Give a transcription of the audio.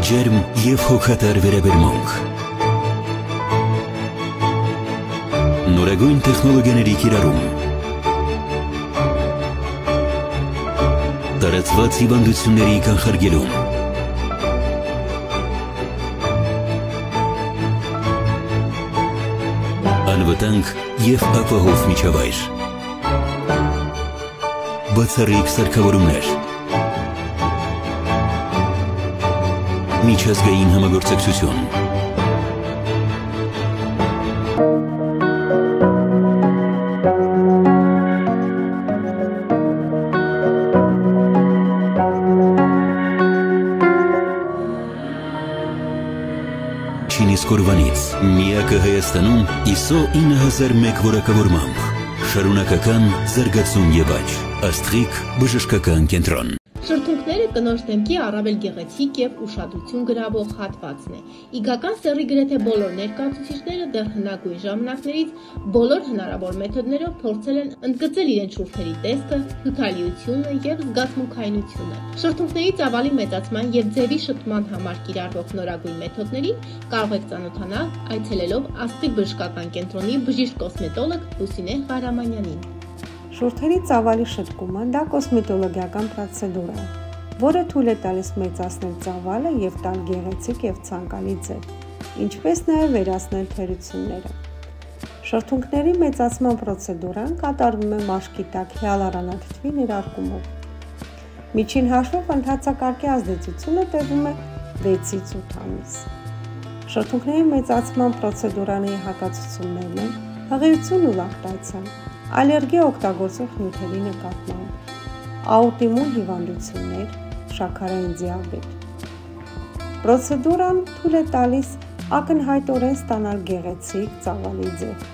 ջերմ եւ հոգատար վերաբերմունք։ Նորագույն տեխնոլոգիաների կիրառում։ Տարածված հիվանդությունների կանխարգելում։ Անվտանգ եւ ապահով միջավայր բացառիկ սարքավորումներ։ Միջազգային համագործակցություն։ Չինիս կորվանից միակը Հայաստանում ISO 9001 որակավորմամբ շարունակական զարգացում եւ աճ Աստղիկ բժշկական կենտրոն Շրթունքները կնոջ դեմքի առավել գեղեցիկ եւ ուշադրություն գրավող հատվածն է։ Իգական սեռի գրեթե բոլոր ներկայացուցիչները դեռ հնագույն ժամանակներից բոլոր հնարավոր մեթոդներով փորձել են ընդգծել իրենց շուրթերի տեսքը, հյութալիությունը եւ զգացմունքայնությունը։ Շրթունքների ծավալի մեծացման եւ ձևի շփման համար կիրառվող նորագույն մեթոդներին կարող եք ծանոթանալ այցելելով Աստղիկ բժշկական կենտրոնի բժիշկ կոսմետոլոգ Լուսինե Ղարամանյանին։ Շուրթերի ծավալի շտկումը դա կոսմետոլոգիական պրոցեդուրա է, որը թույլ է տալիս մեծացնել ծավալը եւ տալ գեղեցիկ եւ ցանկալի ձև, ինչպես նաեւ վերացնել թերությունները։ Շրթունքների մեծացման պրոցեդուրան կատարվում է մաշկի տակ հիալարանաթթվի ներարկումով։ Միջին հաշվով ընթացակարգի ազդեցությունը տևում է 6-ից 8 ամիս։ Շրթունքների մեծացման պրոցեդուրանի հակացություններն են հղիություն ու լակտացիա, ալերգիա օգտագործող նյութերի նկատմամբ, աուտիմուն հիվանդություններ, շաքարային դիաբետ։ Պրոցեդուրան թույլ է տալիս ակնհայտորեն ստանալ գեղեցիկ ծավալի ձև